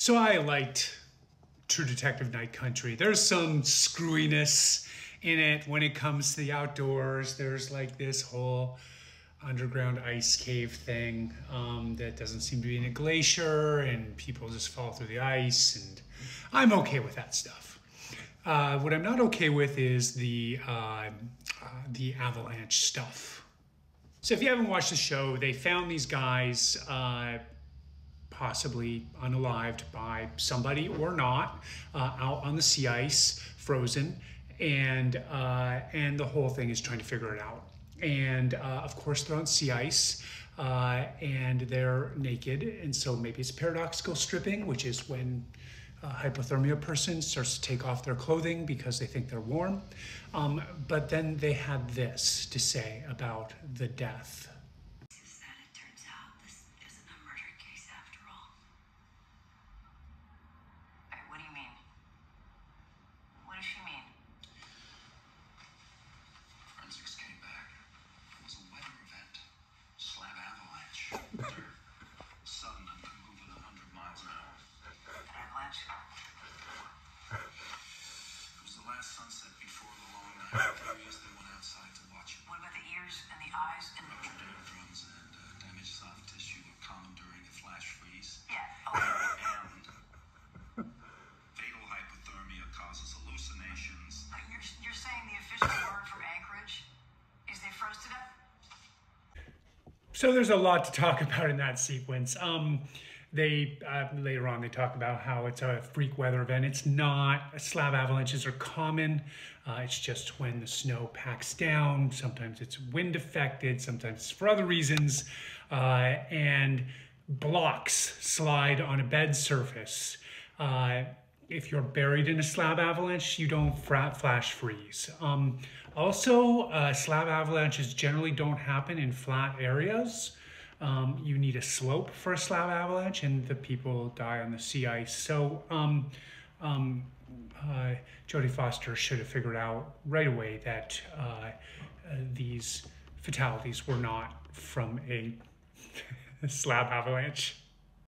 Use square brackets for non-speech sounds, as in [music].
So I liked True Detective Night Country. There's some screwiness in it when it comes to the outdoors. There's like this whole underground ice cave thing um, that doesn't seem to be in a glacier and people just fall through the ice and I'm okay with that stuff. Uh, what I'm not okay with is the uh, uh, the avalanche stuff. So if you haven't watched the show, they found these guys uh, possibly unalived by somebody or not, uh, out on the sea ice, frozen, and uh, and the whole thing is trying to figure it out. And uh, of course, they're on sea ice. Uh, and they're naked, and so maybe it's paradoxical stripping, which is when a hypothermia person starts to take off their clothing because they think they're warm. Um, but then they had this to say about the death Sudden, moving 100 miles an hour. It was the last sunset before the long night. So there's a lot to talk [laughs] about in that sequence. Um, they uh, later on they talk about how it's a freak weather event. It's not. Slab avalanches are common. Uh, it's just when the snow packs down. Sometimes it's wind affected. Sometimes it's for other reasons. Uh, and blocks slide on a bed surface. If you're buried in a slab avalanche, you don't flash freeze. Um, also, uh, slab avalanches generally don't happen in flat areas. Um, you need a slope for a slab avalanche, and the people die on the sea ice. So, um, um, uh, Jodie Foster should have figured out right away that uh, uh these fatalities were not from a [laughs] slab avalanche.